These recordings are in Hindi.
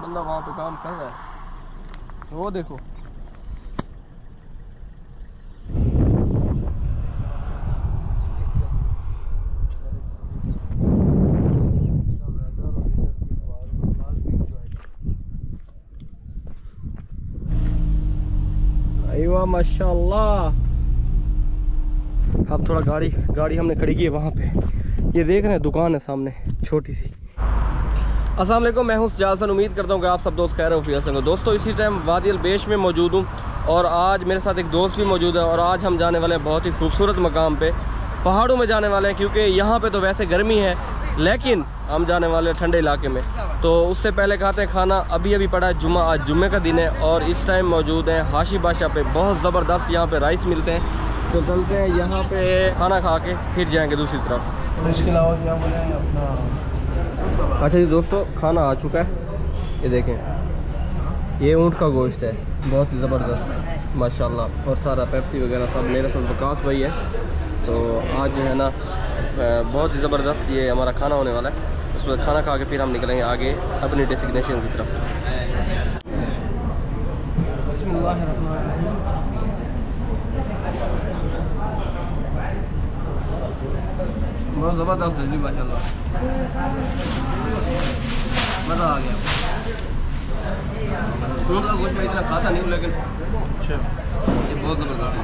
बंदा वहाँ पे काम कर रहा है। वो देखो। अयवा माशाल्लाह। अब थोड़ा गाड़ी गाड़ी हमने खड़ी की है वहाँ पे। ये देख रहे हैं, दुकान है सामने, छोटी सी। वालेकुम, मैं हूँ सजासन उम्मीद करता हूँ कि आप सब दोस्त खैर वफिया संग दोस्तों, इसी टाइम वादी बेश में मौजूद हूँ और आज मेरे साथ एक दोस्त भी मौजूद है और आज हम जाने वाले हैं बहुत ही खूबसूरत मकाम पे, पहाड़ों में जाने वाले हैं, क्योंकि यहाँ पे तो वैसे गर्मी है, लेकिन हम जाने वाले हैं ठंडे इलाके में। तो उससे पहले खाते हैं खाना अभी अभी पड़ा है जुम्मा, आज जुम्मे का दिन है और इस टाइम मौजूद हैं हाशी बादशाह पे। बहुत ज़बरदस्त यहाँ पे राइस मिलते हैं। तो चलते हैं यहाँ पे खाना खा के, फिर जाएँगे दूसरी तरफ़। इसके अलावा बोले अपना अच्छा जी दोस्तों, खाना आ चुका है। ये देखें। ये ऊँट का गोश्त है। बहुत ही ज़बरदस्त। माशाल्लाह। और सारा पेप्सी वगैरह सब मेरे साथ विकास भाई है। तो आज जो है ना बहुत ही ज़बरदस्त ये हमारा खाना होने वाला है। उसके बाद खाना खा के फिर हम निकलेंगे आगे अपनी डेसिग्नेशन की तरफ़। बहुत ज़बरदस्त है जी माशाल्लाह। मज़ा आ गया। ऊँट का कुछ मैं इतना खाता नहीं लेकिन ये बहुत ज़बरदस्त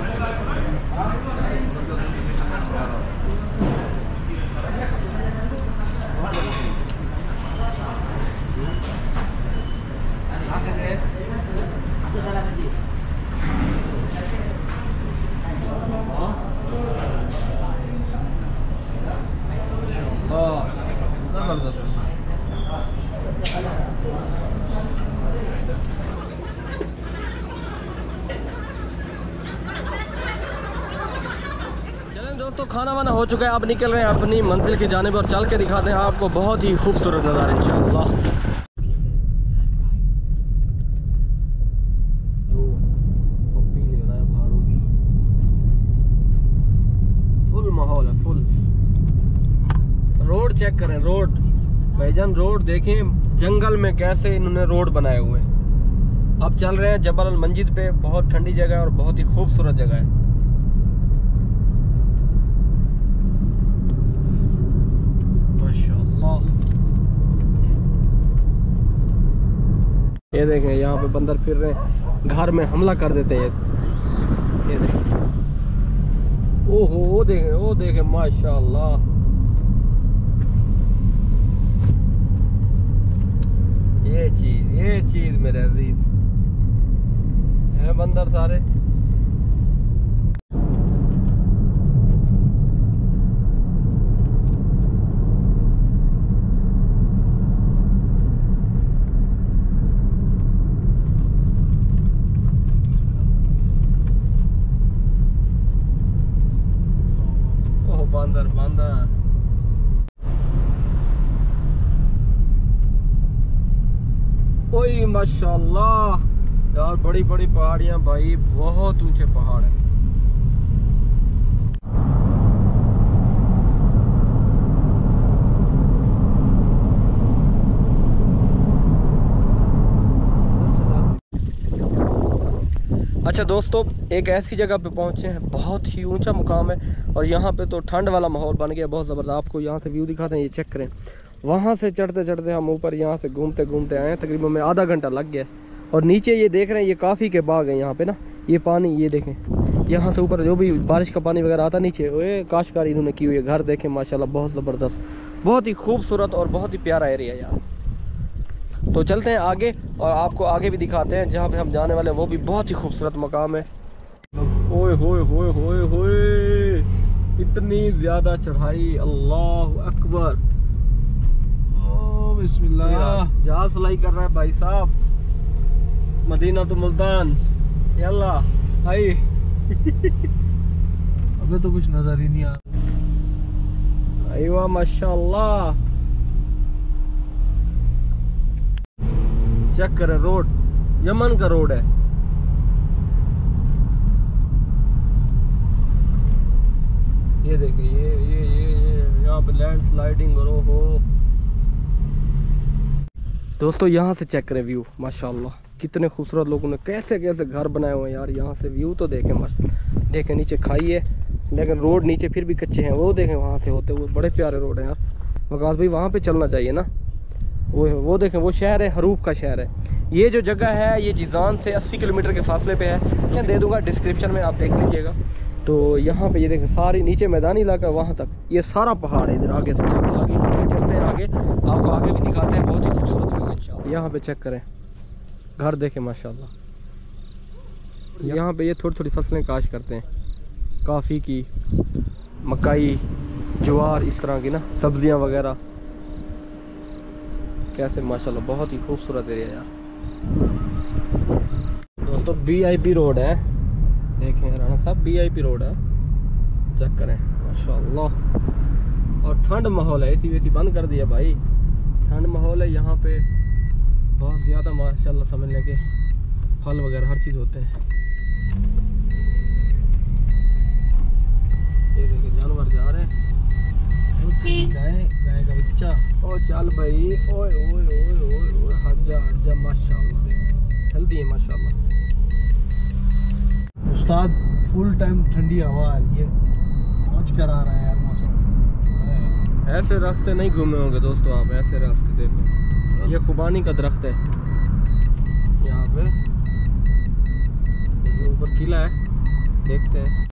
हाँ ज़बरदस्त चलें दोस्तों, खाना वाना हो चुका है। अब निकल रहे हैं अपनी मंजिल की जाने और चल के दिखाते हैं आपको बहुत ही खूबसूरत नज़ारा इंशाल्लाह माहौल है, फुल। रोड चेक करें, रोड। भाईजान, रोड देखें, जंगल में कैसे इन्होंने रोड बनाए हुए। अब चल रहे हैं जबल अल मंजिद पे, बहुत ठंडी जगह है और बहुत ही खूबसूरत जगह है। ये देखें, यहाँ पे बंदर फिर रहे घर में हमला कर देते हैं ये देखें। ओहो, वो देखें वो देखें, माशाल्लाह ये चीज़ चीज़ मेरे अज़ीज़। है बंदर सारे ओह बंदर बंदर ओए, माशाल्लाह। यार, बड़ी बड़ी पहाड़ियाँ भाई, बहुत ऊँचे पहाड़ हैं। अच्छा दोस्तों, एक ऐसी जगह पे पहुँचे हैं, बहुत ही ऊँचा मुकाम है, और यहाँ पे तो ठंड वाला माहौल बन गया, बहुत ज़बरदस्त। आपको यहाँ से व्यू दिखाते हैं, ये चेक करें। वहाँ से चढ़ते चढ़ते हम ऊपर यहाँ से घूमते घूमते आए तकरीबन में आधा घंटा लग गया और नीचे ये देख रहे हैं, ये काफ़ी के बाग हैं यहाँ पे ना। ये पानी, ये देखें। यहाँ से ऊपर जो भी बारिश का पानी वगैरह आता नीचे, ओए काशकारी इन्होंने की हुई है। घर देखें, माशाल्लाह, बहुत ज़बरदस्त। बहुत ही खूबसूरत और बहुत ही प्यारा एरिया यार। तो चलते हैं आगे और आपको आगे भी दिखाते हैं, जहाँ पे हम जाने वाले हैं। वो भी बहुत ही खूबसूरत मकाम है। ओए, होए होए होए होए। इतनी ज़्यादा चढ़ाई, अल्लाह अकबर। बिस्मिल्लाह। फ्लाई कर रहा है भाई साहब। मदीना तो मुल्तान। यल्ला आई अबे तो कुछ नज़र ही नहीं आ अयवा माशाल्लाह। चेक करें रोड। यमन का रोड है। ये देखिए ये ये ये ये यहाँ पे लैंड स्लाइडिंग और हो। दोस्तों, यहाँ से चेक करें व्यू माशाल्लाह। कितने खूबसूरत लोगों ने कैसे कैसे घर बनाए हुए हैं यार, यहाँ से व्यू तो देखें माशा देखें, नीचे खाई है, लेकिन रोड नीचे फिर भी कच्चे हैं। वो देखें वहाँ से होते हुए, बड़े प्यारे रोड हैं यार। वकास भाई, वहाँ पे चलना चाहिए ना। वो वो देखें, वो शहर है, हरूफ का शहर है। ये जो जगह है, ये जीजान से 80 किलोमीटर के फासले पे है। मैं दे दूँगा डिस्क्रिप्शन में, आप देख लीजिएगा। तो यहाँ पे ये देखें, सारी नीचे मैदानी इलाका वहाँ तक। ये सारा पहाड़ है इधर, आगे से आगे आगे। आपको आगे भी दिखाते हैं बहुत ही खूबसूरत व्यू है यहाँ पे चेक करें। घर देखें माशाल्लाह। यहाँ पे ये थोड़ी थोड़ी फ़सलें काश करते हैं। काफ़ी की मकई ज्वार इस तरह की ना सब्ज़ियाँ वगैरह। कैसे माशाल्लाह बहुत ही खूबसूरत एरिया यार। दोस्तों वीआईपी रोड है। देखें राणा साहब वीआईपी रोड है। चेक करें माशाल्लाह। और ठंड माहौल है, एसी वेसी बंद कर दिया भाई। ठंड माहौल है, यहाँ पे बहुत ज़्यादा माशाल्लाह समझ लें फल वगैरह हर चीज़ होते हैं। देखिए, जानवर जा रहे हैं। गाय गाय का बच्चा ओ, चल भाई, ओए ओए ओए ओए ओए, हट जा हट जा, माशाल्लाह। हेल्दी है, माशाल्लाह। उस्ताद फुल टाइम ठंडी हवा आ रही है। मौज करा रहा है यार। ऐसे रास्ते नहीं घूमे होंगे दोस्तों आप, ऐसे रास्ते देखो। ये खुबानी का दरख्त है। यहाँ पे। ऊपर किला है। देखते हैं।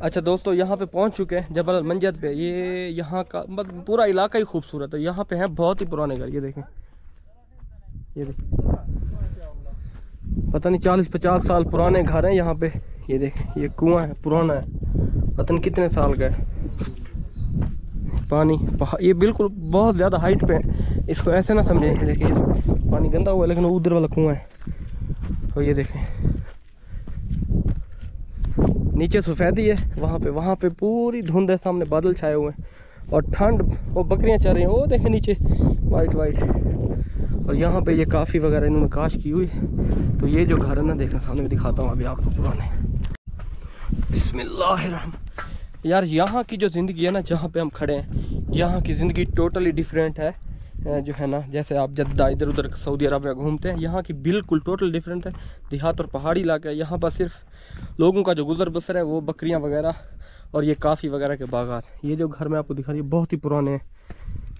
अच्छा दोस्तों, यहाँ पे पहुँच चुके हैं जबल मंजद पे। ये यहाँ का मतलब पूरा इलाका ही खूबसूरत है। यहाँ पे हैं बहुत ही पुराने घर, ये देखें। ये देखें। पता नहीं, चालीस पचास साल पुराने घर हैं यहाँ पे। ये देखें, ये कुआँ है, पुराना है। पता नहीं कितने साल का है। पानी ये बिल्कुल बहुत ज़्यादा हाइट पे है। इसको ऐसे ना समझें देखिए, ये तो पानी गंदा हुआ है, लेकिन वो उधर वाला कुआँ है। और ये देखें। नीचे सफ़ेदी है, वहाँ पे वहाँ पे पूरी धुंध है, सामने बादल छाए हुए हैं। और ठंड, वो बकरियाँ चल रही हैं, वो देखें नीचे वाइट वाइट और यहाँ पे ये काफ़ी वगैरह इन्होंने काश की हुई। तो ये जो घर है ना, देखना, सामने दिखाता हूँ अभी आपको पुराने। बिस्मिल्लाहिर्रहमान यार, यहाँ की जो ज़िंदगी है ना, जहाँ पे हम खड़े हैं, यहाँ की ज़िंदगी टोटली डिफरेंट है। जो है ना, जैसे आप जद्दा इधर उधर सऊदी अरबिया घूमते हैं, यहाँ की बिल्कुल टोटल डिफरेंट है। देहात और पहाड़ी इलाका है, यहाँ पर सिर्फ़ लोगों का जो गुजर बसर है, वो बकरियाँ वगैरह और ये काफ़ी वगैरह के बागात। ये जो घर मैं आपको दिखा रही हूँ बहुत ही पुराने हैं।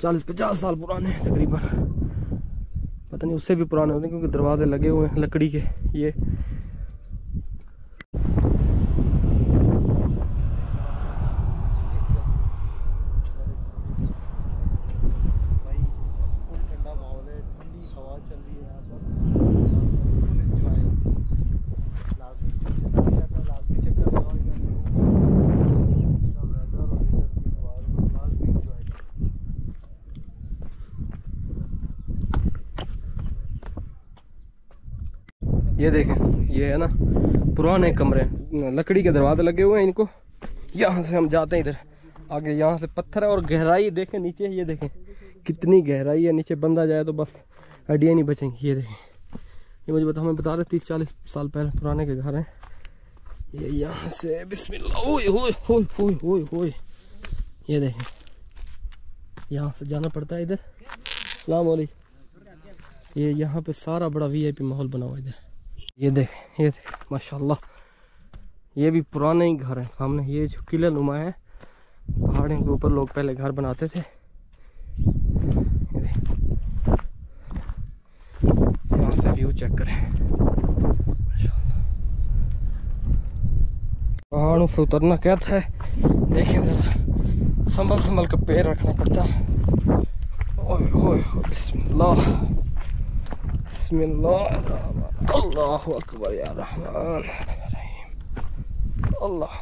चालीस, पचास साल पुराने हैं तकरीबन। पता नहीं, उससे भी पुराने होते हैं, क्योंकि दरवाजे लगे हुए हैं लकड़ी के, ये भाई फुल ठंडा माहौल है ठंडी हवा चल रही है यहाँ पर फुल एंजॉय लाजमी जो चला गया था लाजमी चक्कर लगाओ इधर इसका वेदर और इधर की हवा को लाजमी एंजॉय करो ये देखें, ये है ना, पुराने कमरे, लकड़ी के दरवाजे लगे हुए हैं इनको। यहाँ से हम जाते हैं इधर, आगे यहाँ से पत्थर है और गहराई देखें, नीचे ये देखें, कितनी गहराई है, नीचे बंदा जाए तो बस हड्डियाँ नहीं बचेंगी, ये देखें। ये मुझे बता हमें बता रहे तीस चालीस साल पहले पुराने के घर हैं। ये यहाँ से ये देखें, यहाँ से जाना पड़ता है इधर। सलाम ये यहाँ पे सारा बड़ा वीआईपी माहौल बना हुआ इधर। ये देख, ये माशाल्लाह। ये भी पुराने ही घर है। सामने ये जो किला नुमा है, पहाड़ों के ऊपर लोग पहले घर बनाते थे। यहाँ से व्यू चेक करें। पहाड़ों से उतरना क्या था? देखें ज़रा। संभल संभल कर पैर रखना पड़ता। ओए ओए, बिस्मिल्लाह। अल्लाह अकबर रहमान। रहीम अल्लाह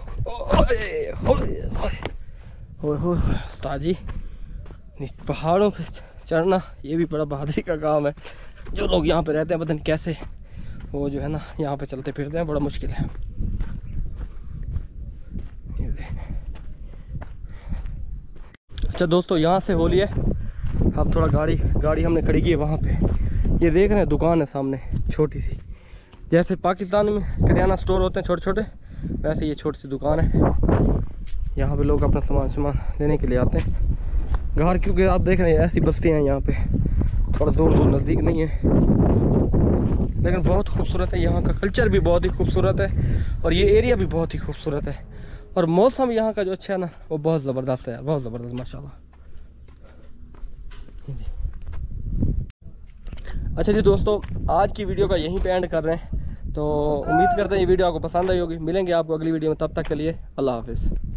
पहाड़ों पे चढ़ना ये भी बड़ा बहादुरी का काम है, जो लोग यहाँ पे रहते हैं, पता नहीं कैसे, वो जो है ना, यहाँ पे चलते फिरते हैं, बड़ा मुश्किल है। अच्छा दोस्तों, यहाँ से हो लिया अब थोड़ा गाड़ी गाड़ी हमने खड़ी की है वहाँ पे। ये देख रहे हैं, दुकान है सामने, छोटी सी। जैसे पाकिस्तान में करियाना स्टोर होते हैं छोटे छोटे, वैसे ये छोटी सी दुकान है। यहाँ पे लोग अपना सामान सामान लेने के लिए आते हैं। घर, क्योंकि आप देख रहे हैं, ऐसी बस्तियाँ हैं यहाँ पे। थोड़ा दूर दूर नज़दीक नहीं है। लेकिन बहुत खूबसूरत है, यहाँ का कल्चर भी बहुत ही खूबसूरत है, और ये एरिया भी बहुत ही खूबसूरत है। और मौसम यहाँ का जो अच्छा है ना, वो बहुत ज़बरदस्त है, बहुत ज़बरदस्त, माशाल्लाह। जी। अच्छा जी दोस्तों, आज की वीडियो का यहीं पे एंड कर रहे हैं। तो उम्मीद करते हैं ये वीडियो आपको पसंद आई होगी। मिलेंगे आपको अगली वीडियो में। तब तक के लिए अल्लाह हाफिज़।